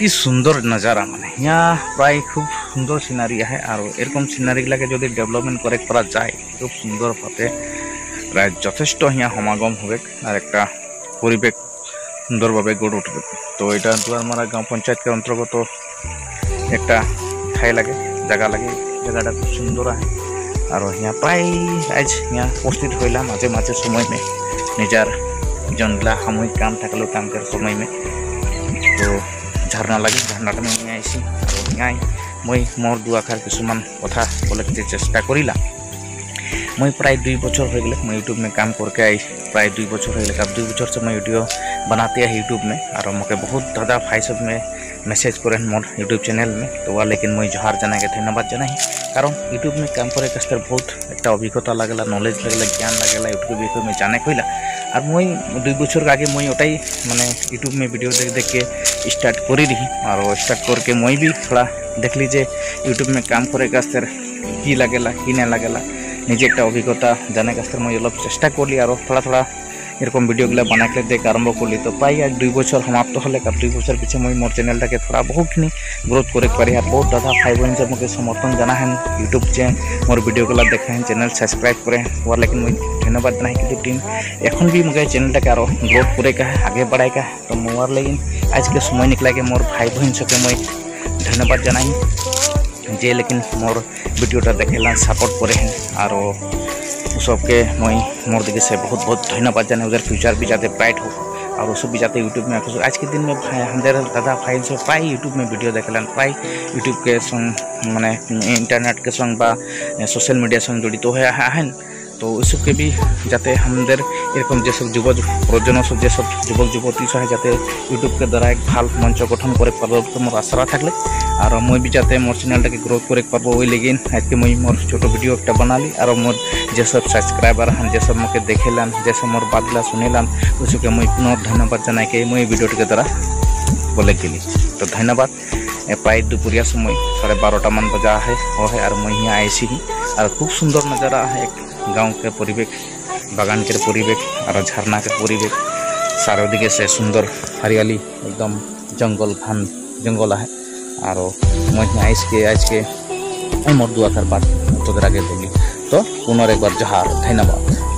কি সুন্দর নজারা মানে। ইয়া প্রায় খুব সুন্দর সিনারি আহে আর এরকম সিনারিগুলাকে যদি ডেভেলপমেন্ট করে করা যায় খুব সুন্দরভাবে প্রায় যথেষ্ট হিয়া সমাগম হবে আর একটা পরিবেশ সুন্দরভাবে গড়ে উঠবে তো এটা দুয়ারমারা গাঁও পঞ্চায়েতকে অন্তর্গত একটা ঠাই লাগে জায়গা লাগে জায়গাটা খুব সুন্দর আহে। আর হিয়া প্রায় আজ হিয়া উপস্থিত হইলাম মাঝে মাঝে সময় মে নিজের জনগুলা সাময়িক কাম থাকলেও কাম করার সময় মে। তো ঝর্ণা লাগে ঝর্ণাটা মই নিয়ে আইছি আৰু নিয়াই মই মোৰ দুআষাৰ কিছুমান কথা ক'লে চেষ্টা কৰিলা मैं प्राय दुई बचर हो गए मैं यूट्यूब में काम करके आई प्राय दुई बचर हो गए अब दुई बचर से मैं वीडियो बनाते हैं यूट्यूब में और मुझे बहुत ज़्यादा भाई सब में मैसेज करें मोर यूट्यूब चैनल में तो वह लेकिन मैं जोहार जना के धन्यवाद जनाई कारण यूट्यूब में काम करे कसर बहुत एक अभिज्ञता लगेला नॉलेज लगेला ज्ञान लगेला यूट्यूब विषय में जाने कइला और मैं दुई बचर आगे मैं ओटाई मैंने यूट्यूब में वीडियो देख देख के स्टार्ट करी रही और स्टार्ट करके मैं भी थोड़ा देख लीजिए यूट्यूब में काम करे कसर কি লাগেলা কি নালাগেলা নিজে একটা অভিজ্ঞতা জানার কাছ থেকে মই অলপ চেষ্টা করলি আর থোড়া থোড়া এরকম ভিডিওগুলো বানাইলে দেখ আরম্ভ করলি তো প্রায় এক দুই বছর সমাপ্ত হলে আর দুই বছর পিছিয়ে মই মোর চ্যানেলটাকে থোড়া বহুখিনি গ্রোথ করে পারি আর বহুত দাদা ভাই বোন যে আমাকে সমর্থন জানাহেন ইউটিউব যে মোর ভিডিওগুলো দেখেন চ্যানেল সাবস্ক্রাইব করে ওর লেকিন মই ধন্যবাদ জানাই কিন্তু টিম এখন भी मुझे চ্যানেলটাকে আরও গ্রোথ করে কা আগে বাড়াই কা তো মোর লেকিন আজকে সময় নিকলাকে মোর ভাই বোন সকে মই ধন্যবাদ জানাই जे, लेकिन मोर भिडियोटा देखेला सपोर्ट करे हैं सबके मैं मोर दिखे से बहुत बहुत धन्यवाद जाने, उधर फ्यूचर भी जाते ब्राइट हो और वो भी जाते यूट्यूब में आकर आज के दिन में हमारे दादा भाई सब प्राय यूट्यूब में वीडियो देखेलन प्राय यूट्यूब के संग, मैंने इंटरनेट के संग बा सोशल मीडिया संग जुड़ी तो है তো ওইসবকে বি যাতে আমাদের এরকম যেসব যুব প্রজন্ম সব যেসব যুবক যুবতী সহ যাতে ইউটিউবকে দ্বারা এক ভাল মঞ্চ গঠন করে পারবো মোর আশা থাকলে আর মই বি যাতে মোর চ্যানেলটাকে গ্রোথ করে পারবো ওই লেগিন আজকে মই মোর ছোট ভিডিও একটা বানালি আর মোর যেসব সাবস্ক্রাইবার হন যেসব মোকে দেখেলান যেসব মোর বাদলা শুনিলাম ওইসবকে মই পুনঃ ধন্যবাদ জানাইকে মই ভিডিওটিকে দ্বারা বলে গেলি তো ধন্যবাদ প্রায় দুপুরিয়া সময় সাড়ে বারোটা মান बजा है वो है और मैं यहाँ ऐसी ही और खूब सुंदर नज़ारा है एक गांव के परिवेश बागान के परिवेश और झरना के परिवेश चारों दिखे से सुंदर हरियाली एकदम जंगल घान जंगल है और मैं यहाँ आज के आज के मोर दुआ कर बात तो आगे दिल्ली तो पुनर एक बार जहार धन्यवाद